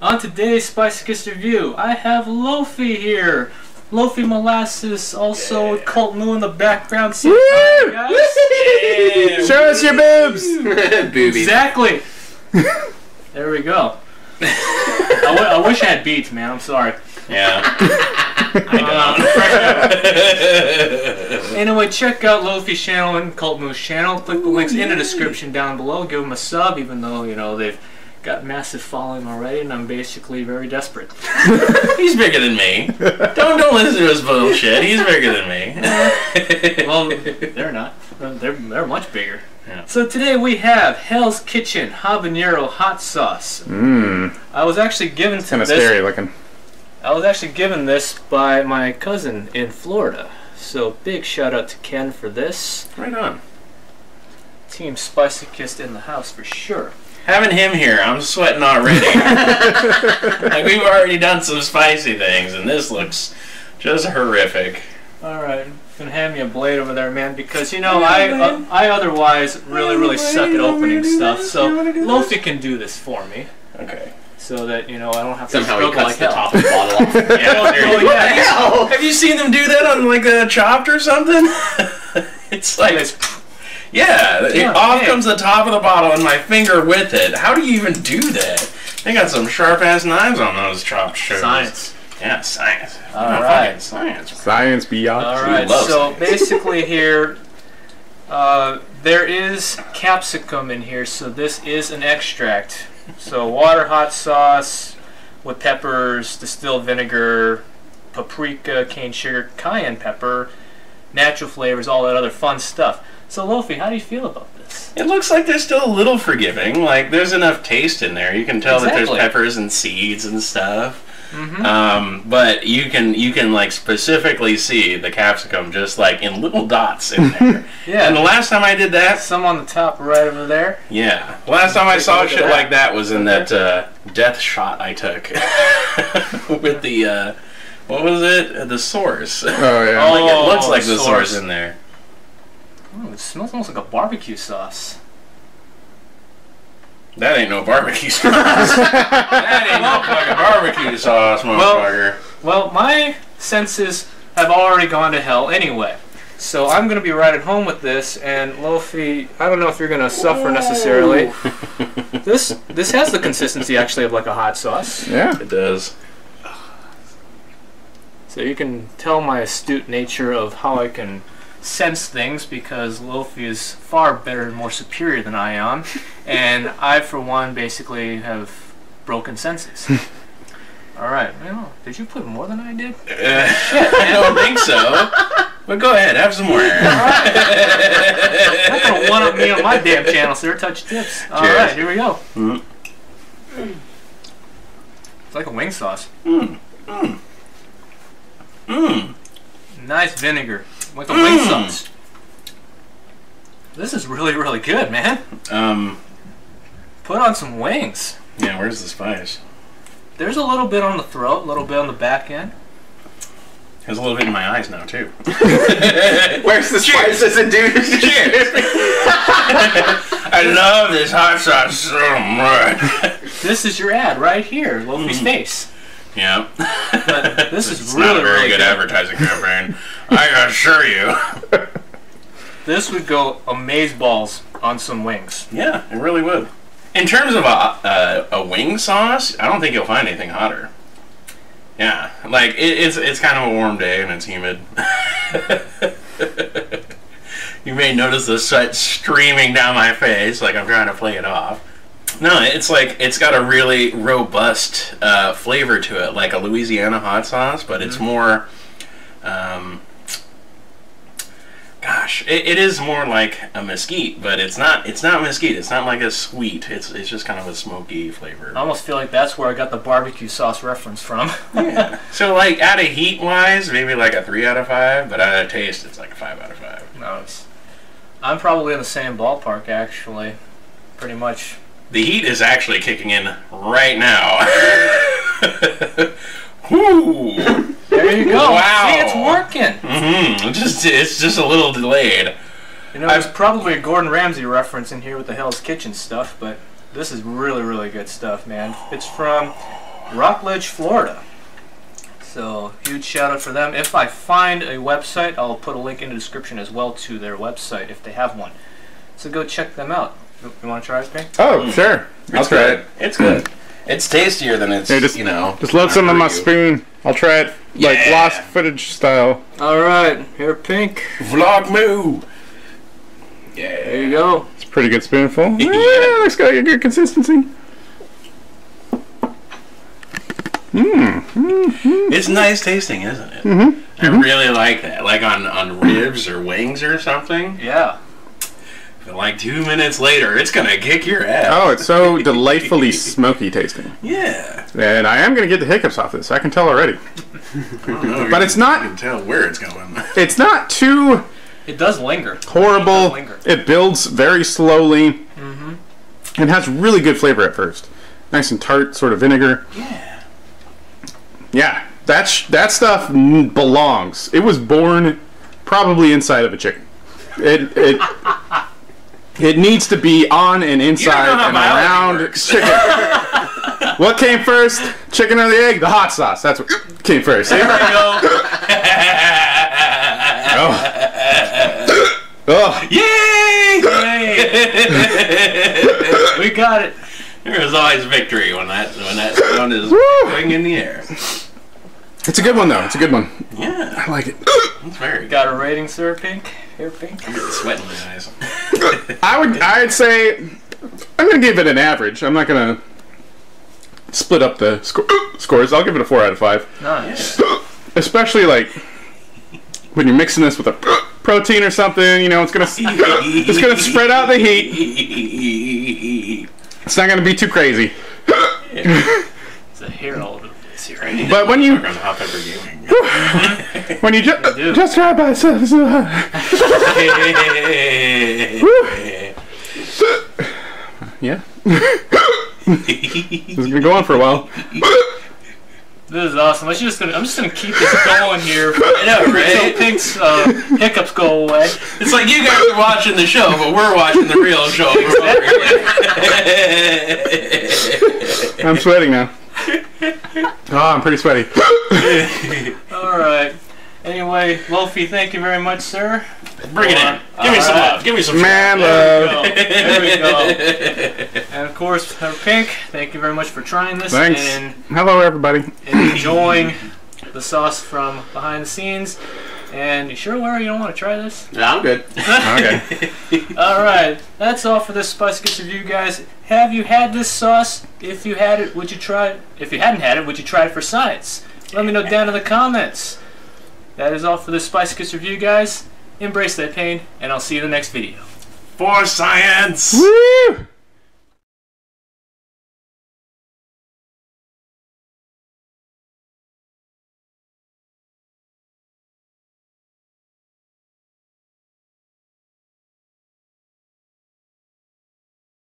On today's Spicochist review, I have Loafy here. Loafy Molasses, also with Cult Moo in the background. Say hi, guys. Show us your boobs. Boobies. Exactly. there we go. I, w- I wish I had beats, man. I'm sorry. Yeah. Uh, anyway, check out Loafy's channel and Cult Moo's channel. Click the links in the description down below. Give them a sub, even though you know they've got massive following already, and I'm basically very desperate. He's bigger than me. Don't don't listen to his bullshit. He's bigger than me. Well, they're not. They're they're much bigger. Yeah. So today we have Hell's Kitchen habanero hot sauce. Mmm. I was actually given to Kind of this. scary looking. I was actually given this by my cousin in Florida. So big shout out to Ken for this. right on. Team Spicochist in the house for sure. Having him here, I'm sweating already. like we've already done some spicy things, and this looks just horrific. All right, gonna hand me a blade over there, man, because you know I uh, I otherwise really really suck at opening stuff. So Loafy can do this for me, Okay. so that you know I don't have to Somehow he struggle cuts like the hell. top of the bottle off. Yeah, Oh, there you go. yeah. Have you seen them do that on like a chopped or something? it's like yeah, it- Yeah, off hey. comes the top of the bottle and my finger with it. How do you even do that? They got some sharp ass knives on those chopped shows. Science. Yeah, science. All Yeah, right. Science. Science beyond. All right, so it. basically here, uh, there is capsicum in here, so this is an extract. So water, hot sauce with peppers, distilled vinegar, paprika, cane sugar, cayenne pepper, natural flavors, all that other fun stuff. So Loafy, how do you feel about this? It looks like they're still a little forgiving. Like there's enough taste in there. You can tell that there's peppers and seeds and stuff. Mm-hmm. Um, but you can you can like specifically see the capsicum just like in little dots in there. Yeah. And the last time I did that, Some on the top right over there. yeah, last time I Take a saw shit that. like that was in that uh, death shot I took with the uh, what was it? The source. Oh yeah. Oh. it looks like the source. source in there. Ooh, it smells almost like a barbecue sauce. That ain't no barbecue sauce. that ain't no fucking barbecue sauce, motherfucker. Well, my senses have already gone to hell anyway. So I'm going to be right at home with this, and Loafy, I don't know if you're going to suffer necessarily. this this has the consistency actually of like a hot sauce, Yeah. it does. so you can tell my astute nature of how I can sense things because Loafy is far better and more superior than I am, and I, for one, basically have broken senses. All right, well, did you put more than I did? Uh, I don't think so. But go ahead, have some more. All right. Not gonna one up me on my damn channel, sir. Touch tips. All Cheers. right, here we go. Mm. It's like a wing sauce. Mmm. Mmm. Mmm. Nice vinegar, like a wing Mm. sauce. This is really, really good, man. Um, Put on some wings. yeah, where's the spice? There's a little bit on the throat, a little bit on the back end. There's a little bit in my eyes now, too. Where's the spices and dude? Cheers. I love this hot sauce so much. This is your ad right here, Loafy's Mm. face. Yeah. But this is it's really, not a very really good good. advertising campaign. I assure you. This would go amaze balls on some wings. Yeah, it really would. In terms of a, a, a wing sauce, I don't think you'll find anything hotter. Yeah, like it, it's it's kind of a warm day and it's humid. you may notice the sweat streaming down my face, like I'm trying to play it off. No, it's like it's got a really robust uh, flavor to it, like a Louisiana hot sauce, but it's more. Um, gosh, it, it is more like a mesquite, but it's not. It's not mesquite. It's not like a sweet. It's it's just kind of a smoky flavor. I almost feel like that's where I got the barbecue sauce reference from. Yeah. So like out of heat wise, maybe like a three out of five, but out of taste, it's like a five out of five. No, I'm probably in the same ballpark, actually. Pretty much. The heat is actually kicking in right now. Whoo! There you go. Wow. See, it's working. Mm-hmm. Just it's just a little delayed. You know, there's probably a Gordon Ramsay reference in here with the Hell's Kitchen stuff, but this is really, really good stuff, man. It's from Rockledge, Florida. So huge shout out for them. If I find a website, I'll put a link in the description as well to their website if they have one. So go check them out. You- You want to try it, Pink? Oh, sure. I'll It's try good. it. It's good. It's tastier than it's, Here, just- you know. Just load some on my spoon. I'll try it like Yeah. lost footage style. All right, here, Pink. Vlog moo. There Yeah. you go. It's a pretty good spoonful. Yeah. yeah, looks got a good consistency. It's nice tasting, isn't it? Mm-hmm. I really like that. Like on, on ribs or wings or something. Yeah. But like two minutes later, it's gonna kick your ass. Oh, it's so delightfully smoky tasting. Yeah. And I am going to get the hiccups off this. I can tell already. I don't know, But you it's not- can tell where it's going. It's not too It does linger. horrible. It does linger. It builds very slowly. Mm -hmm. And has really good flavor at first. Nice and tart, sort of vinegar. yeah. Yeah, that sh- that stuff n- belongs. It was born probably inside of a chicken. It it it needs to be on and inside and around chicken. what came first, chicken or the egg? The hot sauce. That's what came first. See? There you go. Oh. oh, Yay! Yay. we got it. there is always victory when that when that sound is going in the air. it's a good one though. It's a good one. Yeah, I like it. it's very good. Got a rating, sir, Pink? Here, Pink. I'm getting sweat in my eyes. I would I'd say I'm gonna give it an average. I'm not gonna split up the sco- scores. I'll give it a four out of five. Nice. especially like when you're mixing this with a protein or something. You know, it's gonna it's gonna spread out the heat. It's not gonna be too crazy. It's a herald of this here. Right? But when you on Hot Pepper Gaming. when you ju- do. just try by yourself, yeah, this is gonna go on for a while. This is awesome. I'm just gonna I'm just gonna keep this going here I know, until right? Pink's uh, hiccups go away. It's like you guys are watching the show, but we're watching the real show. I'm sweating now. Oh, I'm pretty sweaty. All right. Anyway, Wolfie, thank you very much, sir. Bring it in. Give me some Alright. love. Give me some Man There love. we go. There we go. And of course, uh, Pink, thank you very much for trying this Thanks. and Hello, everybody. And enjoying the sauce from behind the scenes. And you sure, Larry, you don't want to try this? Yeah, I'm good. Okay. All right, that's all for this Spicochist review, guys. Have you had this sauce? If you had it, would you try it? If you hadn't had it, would you try it for science? Let me know down in the comments. That is all for this Spicochist review, guys. Embrace that pain, and I'll see you in the next video. For science! Woo!